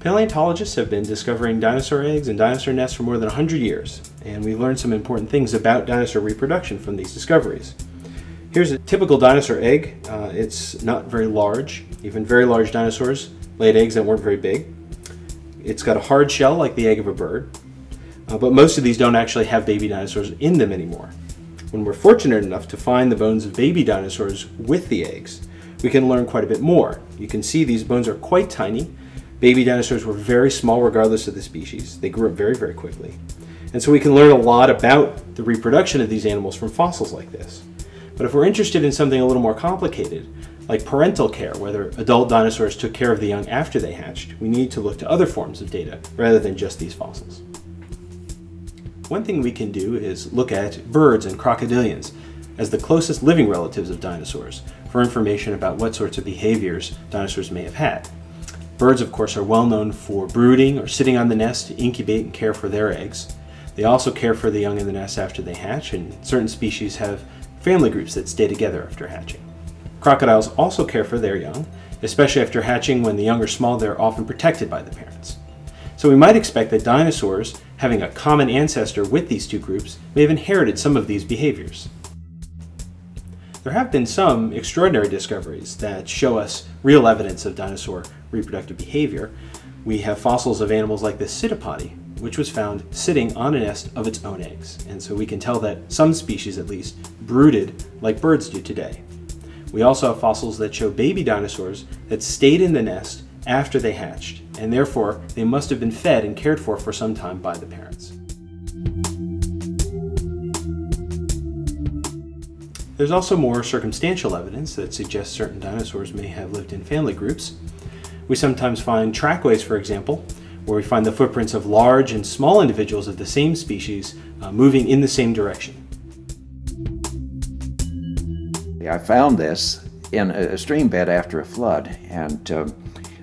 Paleontologists have been discovering dinosaur eggs and dinosaur nests for more than 100 years, and we've learned some important things about dinosaur reproduction from these discoveries. Here's a typical dinosaur egg. Uh, it's not very large. Even very large dinosaurs laid eggs that weren't very big. It's got a hard shell like the egg of a bird, uh, but most of these don't actually have baby dinosaurs in them anymore. When we're fortunate enough to find the bones of baby dinosaurs with the eggs, we can learn quite a bit more. You can see these bones are quite tiny, Baby dinosaurs were very small regardless of the species. They grew up very, very quickly. And so we can learn a lot about the reproduction of these animals from fossils like this. But if we're interested in something a little more complicated, like parental care, whether adult dinosaurs took care of the young after they hatched, we need to look to other forms of data rather than just these fossils. One thing we can do is look at birds and crocodilians as the closest living relatives of dinosaurs for information about what sorts of behaviors dinosaurs may have had. Birds, of course, are well known for brooding or sitting on the nest to incubate and care for their eggs. They also care for the young in the nest after they hatch, and certain species have family groups that stay together after hatching. Crocodiles also care for their young, especially after hatching when the young are small, they're often protected by the parents. So we might expect that dinosaurs, having a common ancestor with these two groups, may have inherited some of these behaviors. There have been some extraordinary discoveries that show us real evidence of dinosaur reproductive behavior. We have fossils of animals like the Citipati, which was found sitting on a nest of its own eggs. And so we can tell that some species, at least, brooded like birds do today. We also have fossils that show baby dinosaurs that stayed in the nest after they hatched, and therefore they must have been fed and cared for for some time by the parents. There's also more circumstantial evidence that suggests certain dinosaurs may have lived in family groups. We sometimes find trackways, for example, where we find the footprints of large and small individuals of the same species uh, moving in the same direction. I found this in a stream bed after a flood, and um,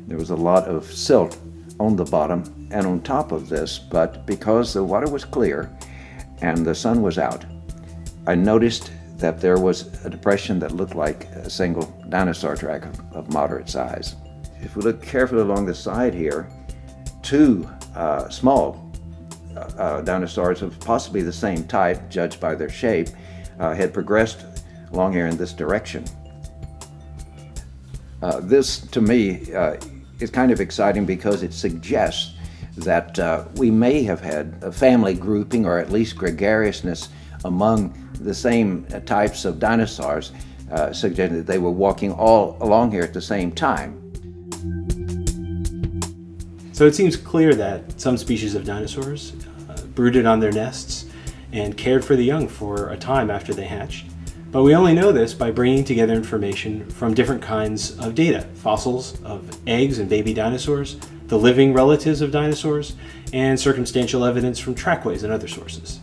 there was a lot of silt on the bottom and on top of this, but because the water was clear and the sun was out, I noticed that there was a depression that looked like a single dinosaur track of, of moderate size. If we look carefully along the side here, two uh, small uh, uh, dinosaurs of possibly the same type, judged by their shape, uh, had progressed along here in this direction. Uh, this, to me, uh, is kind of exciting because it suggests that we may have had a family grouping or at least gregariousness among the same types of dinosaurs, uh, suggesting that they were walking all along here at the same time. So it seems clear that some species of dinosaurs uh, brooded on their nests and cared for the young for a time after they hatched. But we only know this by bringing together information from different kinds of data fossils of eggs and baby dinosaurs, the living relatives of dinosaurs, and circumstantial evidence from trackways and other sources.